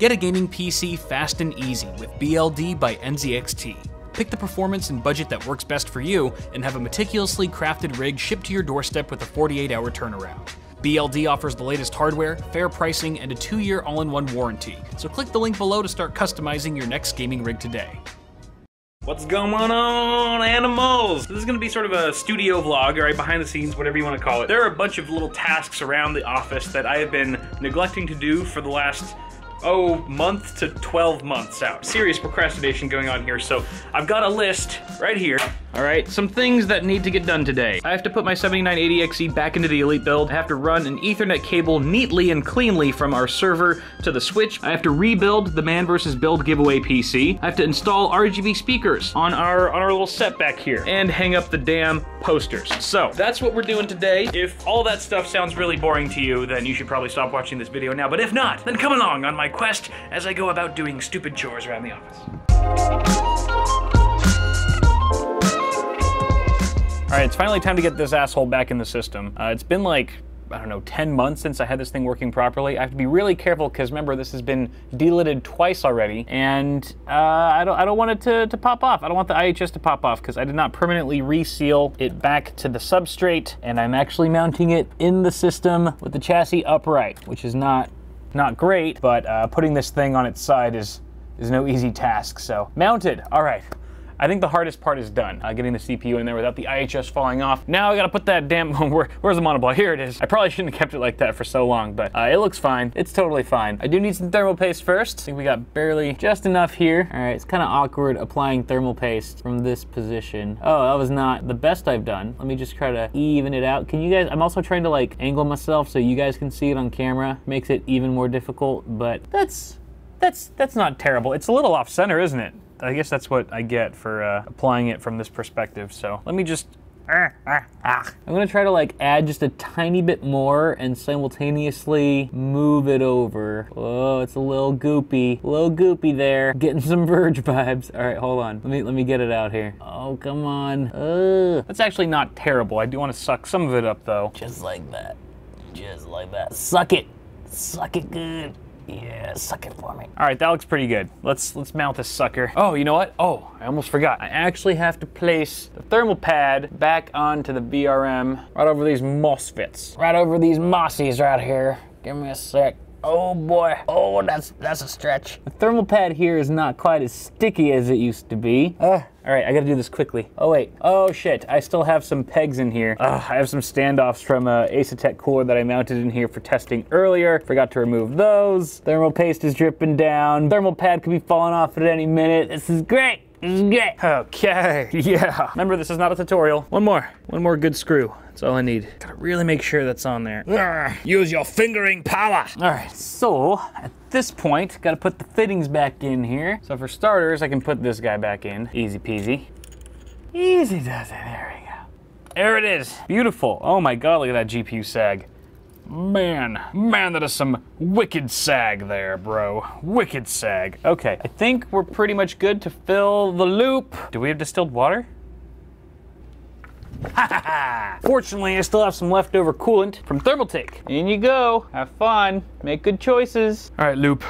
Get a gaming PC fast and easy with BLD by NZXT. Pick the performance and budget that works best for you, and have a meticulously crafted rig shipped to your doorstep with a 48 hour turnaround. BLD offers the latest hardware, fair pricing, and a two year all in one warranty. So click the link below to start customizing your next gaming rig today. What's going on, animals? This is gonna be sort of a studio vlog, right? behind the scenes, whatever you wanna call it. There are a bunch of little tasks around the office that I have been neglecting to do for the last oh, month to 12 months out. Serious procrastination going on here, so I've got a list right here. All right, some things that need to get done today. I have to put my 7980XE back into the Elite build. I have to run an ethernet cable neatly and cleanly from our server to the switch. I have to rebuild the Man vs. Build giveaway PC. I have to install RGB speakers on our, on our little set back here and hang up the damn posters. So that's what we're doing today. If all that stuff sounds really boring to you, then you should probably stop watching this video now. But if not, then come along on my quest as I go about doing stupid chores around the office. Right, it's finally time to get this asshole back in the system. Uh, it's been like, I don't know, 10 months since I had this thing working properly. I have to be really careful because remember, this has been delidded twice already, and uh, I, don't, I don't want it to, to pop off. I don't want the IHS to pop off because I did not permanently reseal it back to the substrate, and I'm actually mounting it in the system with the chassis upright, which is not, not great, but uh, putting this thing on its side is, is no easy task. So mounted, all right. I think the hardest part is done, uh, getting the CPU in there without the IHS falling off. Now I gotta put that damn, where, where's the monoblock? Here it is. I probably shouldn't have kept it like that for so long, but uh, it looks fine. It's totally fine. I do need some thermal paste first. I think we got barely just enough here. All right, it's kind of awkward applying thermal paste from this position. Oh, that was not the best I've done. Let me just try to even it out. Can you guys, I'm also trying to like angle myself so you guys can see it on camera. Makes it even more difficult, but that's, that's, that's not terrible. It's a little off center, isn't it? I guess that's what I get for uh, applying it from this perspective. So let me just ah, ah, ah. I'm gonna try to like add just a tiny bit more and simultaneously move it over. Oh, it's a little goopy, a little goopy there. Getting some Verge vibes. All right, hold on. Let me let me get it out here. Oh, come on. Ugh. That's actually not terrible. I do want to suck some of it up though. Just like that. Just like that. Suck it. Suck it good. Yeah, suck it for me. All right, that looks pretty good. Let's let's mount this sucker. Oh, you know what? Oh, I almost forgot. I actually have to place the thermal pad back onto the VRM right over these MOSFETs. Right over these mossies right here. Give me a sec. Oh boy, oh that's that's a stretch. The thermal pad here is not quite as sticky as it used to be. Uh, all right, I gotta do this quickly. Oh wait, oh shit, I still have some pegs in here. Uh, I have some standoffs from a Asetek cooler that I mounted in here for testing earlier. Forgot to remove those. Thermal paste is dripping down. Thermal pad could be falling off at any minute. This is great. Okay. Okay, yeah. Remember, this is not a tutorial. One more, one more good screw. That's all I need. Gotta really make sure that's on there. use your fingering power. All right, so at this point, gotta put the fittings back in here. So for starters, I can put this guy back in. Easy peasy. Easy does it, there we go. There it is, beautiful. Oh my God, look at that GPU sag. Man, man, that is some wicked sag there, bro. Wicked sag. Okay, I think we're pretty much good to fill the loop. Do we have distilled water? Fortunately, I still have some leftover coolant from Thermaltake. In you go. Have fun. Make good choices. All right, loop.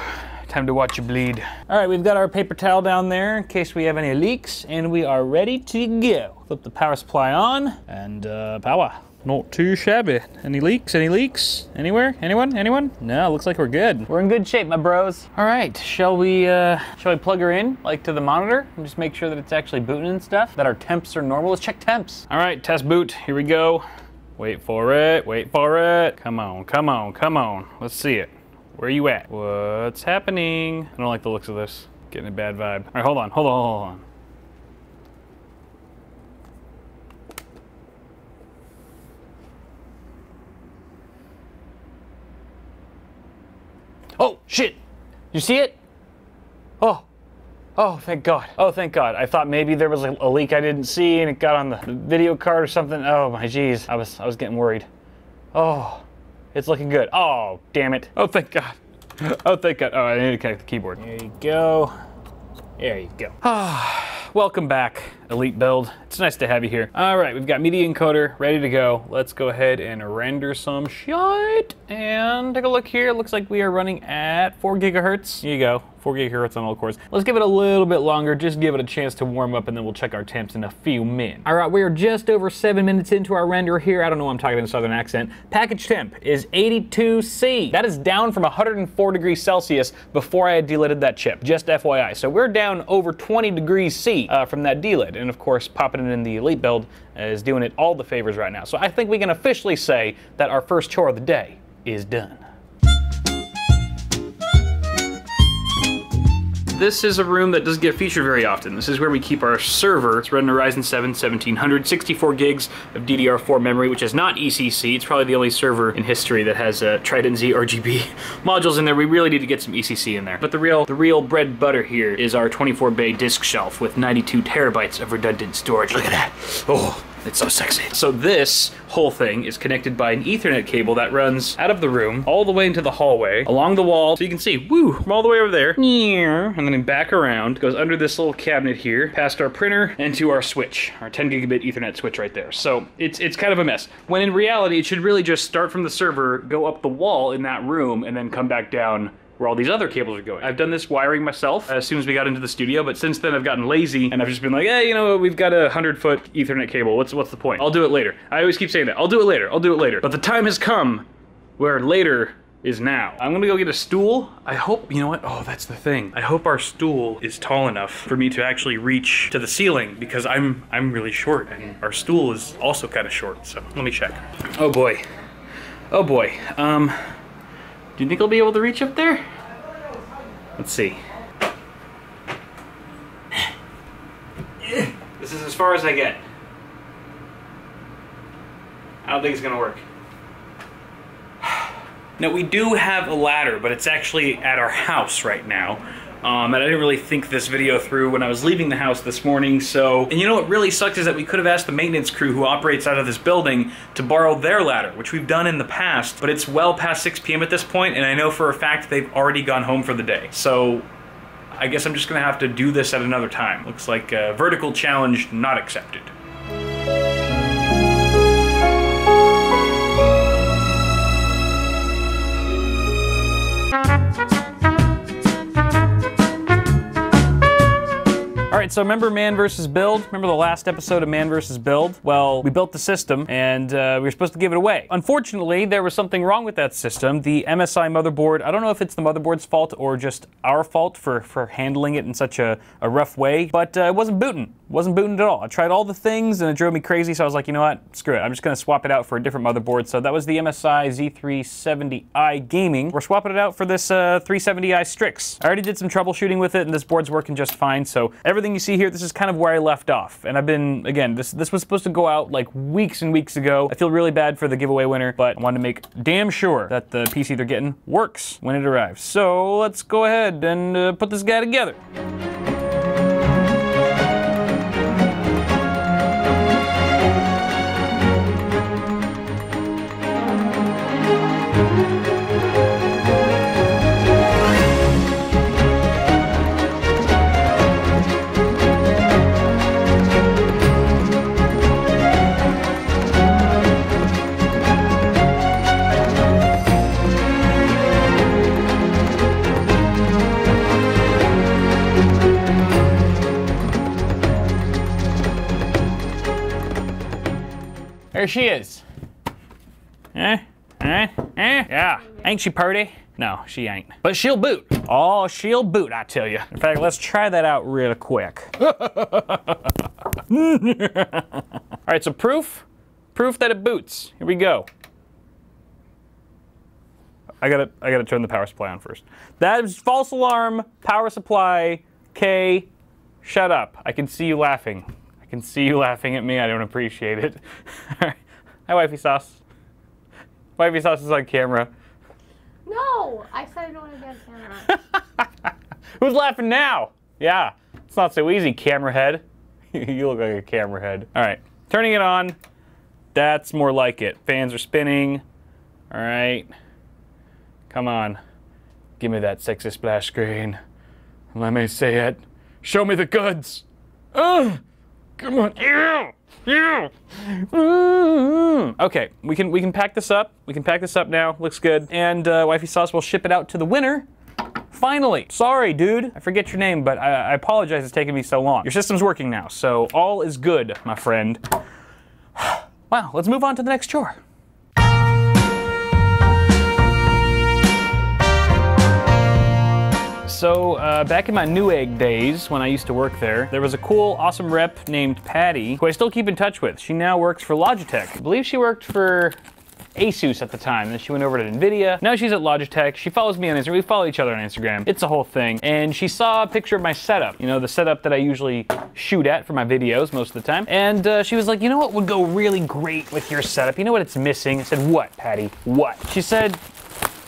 Time to watch you bleed. All right, we've got our paper towel down there in case we have any leaks, and we are ready to go. Flip the power supply on, and uh, power. Not too shabby. Any leaks? Any leaks? Anywhere? Anyone? Anyone? No, looks like we're good. We're in good shape, my bros. All right, shall we, uh, shall we plug her in, like to the monitor, and just make sure that it's actually booting and stuff, that our temps are normal? Let's check temps. All right, test boot, here we go. Wait for it, wait for it. Come on, come on, come on. Let's see it. Where are you at? What's happening? I don't like the looks of this. Getting a bad vibe. All right, hold on, hold on, hold on. Oh, shit. You see it? Oh. Oh, thank God. Oh, thank God. I thought maybe there was a, leak I didn't see and it got on the video card or something. Oh, my jeez. I was, I was getting worried. Oh, it's looking good. Oh, damn it. Oh, thank God. Oh, thank God. Oh, I need to connect the keyboard. There you go. There you go. Ah, welcome back. Elite build. It's nice to have you here. All right, we've got media encoder ready to go. Let's go ahead and render some shit. And take a look here. It looks like we are running at four gigahertz. Here you go. 4 gigahertz on all cores. Let's give it a little bit longer, just give it a chance to warm up, and then we'll check our temps in a few minutes. All right, we are just over seven minutes into our render here. I don't know why I'm talking in a southern accent. Package temp is 82C. That is down from 104 degrees Celsius before I had delidded that chip, just FYI. So we're down over 20 degrees C uh, from that delid, and of course, popping it in the Elite build is doing it all the favors right now. So I think we can officially say that our first chore of the day is done. This is a room that doesn't get featured very often. This is where we keep our server. It's running a Ryzen 7 1700, 64 gigs of DDR4 memory, which is not ECC. It's probably the only server in history that has uh, Trident Z RGB modules in there. We really need to get some ECC in there. But the real, the real bread butter here is our 24 bay disk shelf with 92 terabytes of redundant storage. Look at that. Oh, it's so sexy. So this whole thing is connected by an ethernet cable that runs out of the room all the way into the hallway, along the wall. So you can see, woo, from all the way over there, and then back around, goes under this little cabinet here, past our printer, and to our switch, our 10 gigabit ethernet switch right there. So it's, it's kind of a mess. When in reality, it should really just start from the server, go up the wall in that room, and then come back down where all these other cables are going. I've done this wiring myself as soon as we got into the studio, but since then I've gotten lazy and I've just been like, hey, you know, we've got a 100 foot ethernet cable. What's, what's the point? I'll do it later. I always keep saying that. I'll do it later. I'll do it later. But the time has come where later is now. I'm gonna go get a stool. I hope, you know what? Oh, that's the thing. I hope our stool is tall enough for me to actually reach to the ceiling because I'm I'm really short and our stool is also kind of short. So let me check. Oh boy. Oh boy. Um, do you think I'll be able to reach up there? Let's see. This is as far as I get. I don't think it's gonna work. Now we do have a ladder, but it's actually at our house right now. Um, and I didn't really think this video through when I was leaving the house this morning, so... And you know what really sucks is that we could have asked the maintenance crew who operates out of this building to borrow their ladder, which we've done in the past, but it's well past 6 p.m. at this point, and I know for a fact they've already gone home for the day. So I guess I'm just gonna have to do this at another time. Looks like a vertical challenge not accepted. Right, so remember Man vs. Build? Remember the last episode of Man vs. Build? Well, we built the system and uh, we were supposed to give it away. Unfortunately, there was something wrong with that system. The MSI motherboard, I don't know if it's the motherboard's fault or just our fault for, for handling it in such a, a rough way, but uh, it wasn't booting. It wasn't booting at all. I tried all the things and it drove me crazy, so I was like, you know what? Screw it. I'm just gonna swap it out for a different motherboard. So that was the MSI Z370i Gaming. We're swapping it out for this uh, 370i Strix. I already did some troubleshooting with it and this board's working just fine, so everything you see here, this is kind of where I left off. And I've been, again, this, this was supposed to go out like weeks and weeks ago. I feel really bad for the giveaway winner, but I wanted to make damn sure that the PC they're getting works when it arrives. So let's go ahead and uh, put this guy together. There she is. Eh? Eh? Eh? Yeah. Ain't she pretty? No, she ain't. But she'll boot. Oh, she'll boot, I tell you. In fact, let's try that out real quick. All right, so proof, proof that it boots. Here we go. I gotta, I gotta turn the power supply on first. That is false alarm, power supply, K, shut up. I can see you laughing can see you laughing at me. I don't appreciate it. Hi, Wifey Sauce. Wifey Sauce is on camera. No, I said I don't want to be on camera. Who's laughing now? Yeah, it's not so easy, camera head. you look like a camera head. All right, turning it on. That's more like it. Fans are spinning. All right. Come on. Give me that sexy splash screen. Let me see it. Show me the goods. Ugh. Come on. Ew. Ew. Mm. Okay, we can we can pack this up. We can pack this up now. Looks good. And uh, wifey sauce will ship it out to the winner. Finally. Sorry, dude. I forget your name, but I, I apologize it's taking me so long. Your system's working now, so all is good, my friend. wow, let's move on to the next chore. So, uh, back in my Newegg days, when I used to work there, there was a cool, awesome rep named Patty, who I still keep in touch with. She now works for Logitech. I believe she worked for Asus at the time. Then she went over to NVIDIA. Now she's at Logitech. She follows me on Instagram. We follow each other on Instagram. It's a whole thing. And she saw a picture of my setup. You know, the setup that I usually shoot at for my videos most of the time. And uh, she was like, you know what would go really great with your setup? You know what it's missing? I said, what, Patty? What? She said,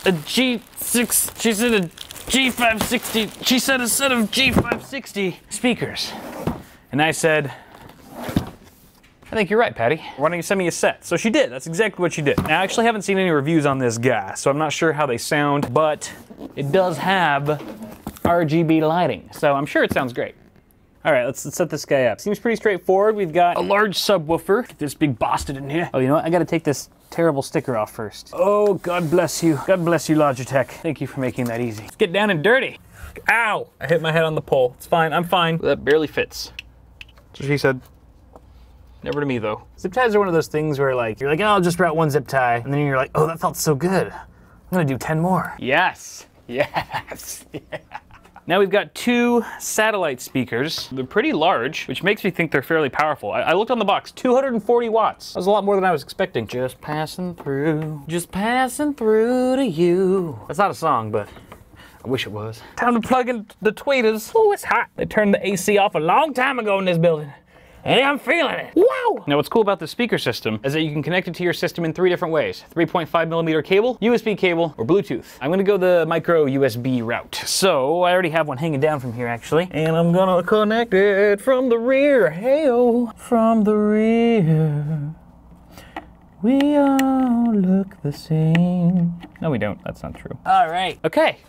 a G6, she said a G560, she said a set of G560 speakers. And I said, I think you're right, Patty. Why don't you send me a set? So she did. That's exactly what she did. Now, I actually haven't seen any reviews on this guy, so I'm not sure how they sound, but it does have RGB lighting, so I'm sure it sounds great. All right, let's, let's set this guy up. Seems pretty straightforward. We've got a large subwoofer. Get this big Boston in here. Oh, you know what? I gotta take this terrible sticker off first. Oh, God bless you. God bless you, Logitech. Thank you for making that easy. Let's get down and dirty. Ow! I hit my head on the pole. It's fine, I'm fine. That barely fits. So she said. Never to me though. Zip ties are one of those things where like you're like, oh, I'll just route one zip tie, and then you're like, oh, that felt so good. I'm gonna do 10 more. Yes. Yes. Yeah. Now we've got two satellite speakers. They're pretty large, which makes me think they're fairly powerful. I, I, looked on the box, 240 watts. That was a lot more than I was expecting. Just passing through, just passing through to you. That's not a song, but I wish it was. Time to plug in the tweeters. Oh, it's hot. They turned the AC off a long time ago in this building. Hey, I'm feeling it. Wow! Now what's cool about the speaker system is that you can connect it to your system in three different ways. 3.5 millimeter cable, USB cable, or Bluetooth. I'm gonna go the micro USB route. So I already have one hanging down from here actually. And I'm gonna connect it from the rear. Hey-oh, from the rear. We all look the same. No, we don't. That's not true. All right. Okay.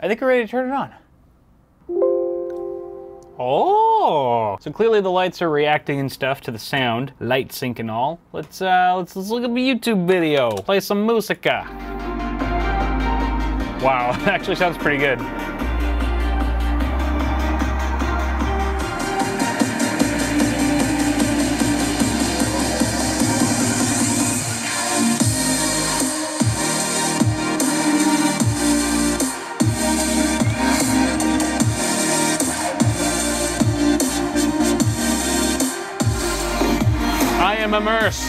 I think we're ready to turn it on. Oh, so clearly the lights are reacting and stuff to the sound, light sync and all. Let's uh, let's let's look at the YouTube video. Play some musica. Wow, that actually sounds pretty good. Immersed.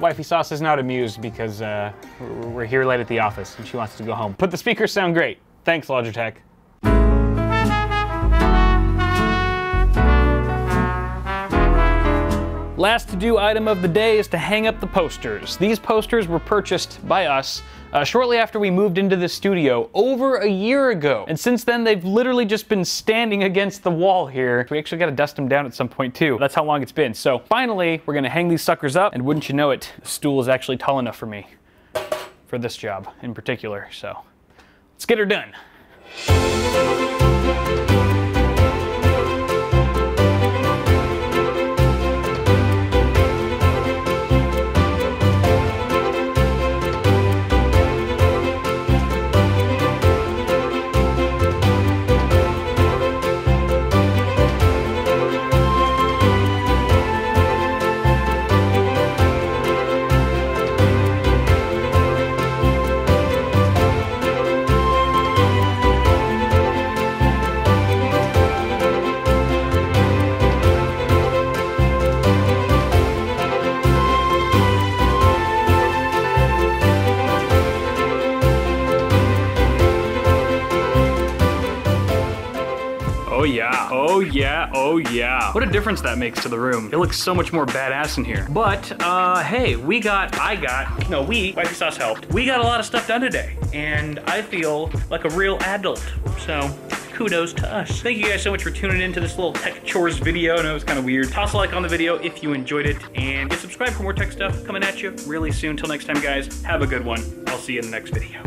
Wifey Sauce is not amused because uh, we're here late at the office and she wants to go home. But the speakers sound great. Thanks, Logitech. Last to-do item of the day is to hang up the posters. These posters were purchased by us uh, shortly after we moved into the studio over a year ago. And since then, they've literally just been standing against the wall here. We actually got to dust them down at some point too. That's how long it's been. So finally, we're gonna hang these suckers up and wouldn't you know it, the stool is actually tall enough for me for this job in particular. So let's get her done. A difference that makes to the room. It looks so much more badass in here. But, uh, hey, we got, I got, no, we, Wifey Sauce helped. We got a lot of stuff done today. And I feel like a real adult. So, kudos to us. Thank you guys so much for tuning into this little tech chores video. I know it was kind of weird. Toss a like on the video if you enjoyed it. And get subscribed for more tech stuff coming at you really soon. Till next time, guys, have a good one. I'll see you in the next video.